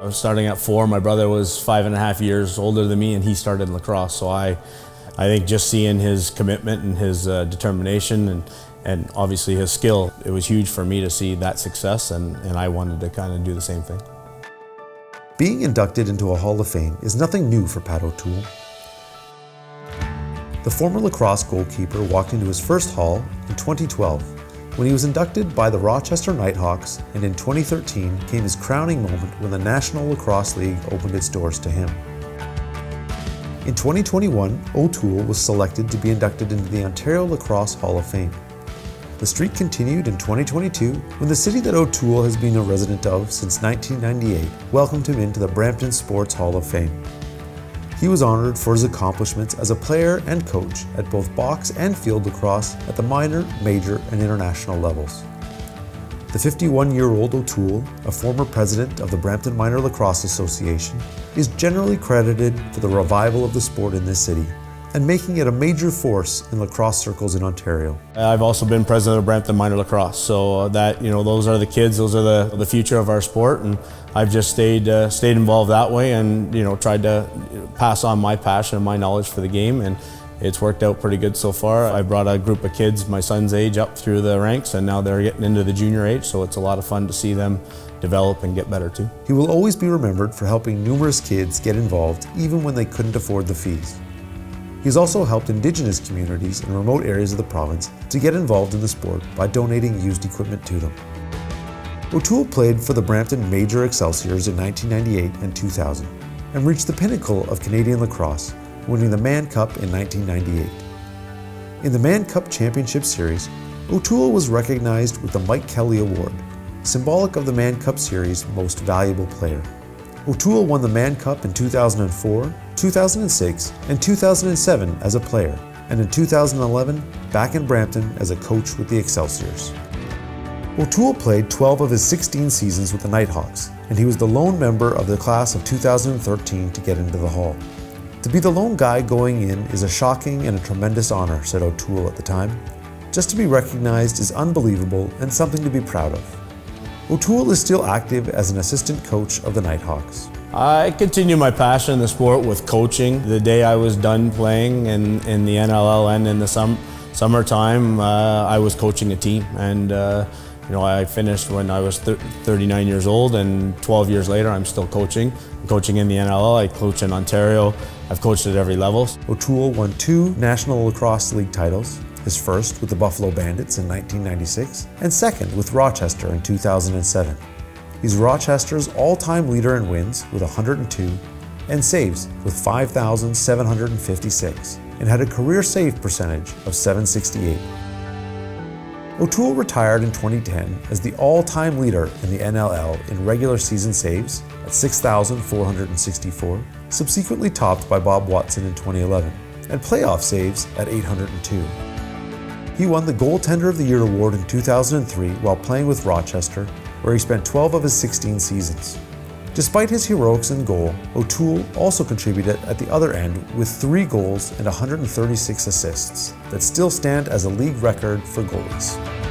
I was starting at four. My brother was five and a half years older than me, and he started lacrosse. So I, I think just seeing his commitment and his uh, determination and, and obviously his skill, it was huge for me to see that success, and, and I wanted to kind of do the same thing. Being inducted into a Hall of Fame is nothing new for Pat O'Toole. The former lacrosse goalkeeper walked into his first Hall in 2012 when he was inducted by the Rochester Knighthawks, and in 2013 came his crowning moment when the National Lacrosse League opened its doors to him. In 2021, O'Toole was selected to be inducted into the Ontario Lacrosse Hall of Fame. The streak continued in 2022 when the city that O'Toole has been a resident of since 1998 welcomed him into the Brampton Sports Hall of Fame. He was honored for his accomplishments as a player and coach at both box and field lacrosse at the minor, major, and international levels. The 51 year old O'Toole, a former president of the Brampton Minor Lacrosse Association, is generally credited for the revival of the sport in this city and making it a major force in lacrosse circles in Ontario. I've also been president of Brampton Minor Lacrosse, so uh, that you know those are the kids, those are the the future of our sport, and I've just stayed uh, stayed involved that way, and you know tried to pass on my passion and my knowledge for the game, and it's worked out pretty good so far. I brought a group of kids my son's age up through the ranks, and now they're getting into the junior age, so it's a lot of fun to see them develop and get better too. He will always be remembered for helping numerous kids get involved even when they couldn't afford the fees. He's also helped Indigenous communities in remote areas of the province to get involved in the sport by donating used equipment to them. O'Toole played for the Brampton Major Excelsiors in 1998 and 2000 and reached the pinnacle of Canadian lacrosse, winning the Mann Cup in 1998. In the Mann Cup Championship Series, O'Toole was recognized with the Mike Kelly Award, symbolic of the Mann Cup Series Most Valuable Player. O'Toole won the Mann Cup in 2004, 2006, and 2007 as a player, and in 2011 back in Brampton as a coach with the Excelsiors. O'Toole played 12 of his 16 seasons with the Knighthawks, and he was the lone member of the class of 2013 to get into the Hall. To be the lone guy going in is a shocking and a tremendous honor, said O'Toole at the time. Just to be recognized is unbelievable and something to be proud of. O'Toole is still active as an assistant coach of the Knighthawks. I continue my passion in the sport with coaching. The day I was done playing in, in the NLL and in the sum, summertime, uh, I was coaching a team. And uh, you know, I finished when I was 39 years old, and 12 years later, I'm still coaching. I'm coaching in the NLL. I coach in Ontario. I've coached at every level. O'Toole won two National Lacrosse League titles, his first with the Buffalo Bandits in 1996, and second with Rochester in 2007. He's Rochester's all-time leader in wins with 102 and saves with 5,756 and had a career save percentage of 768. O'Toole retired in 2010 as the all-time leader in the NLL in regular season saves at 6,464, subsequently topped by Bob Watson in 2011, and playoff saves at 802. He won the Goaltender of the Year award in 2003 while playing with Rochester, where he spent 12 of his 16 seasons. Despite his heroics in goal, O'Toole also contributed at the other end with three goals and 136 assists that still stand as a league record for goalies.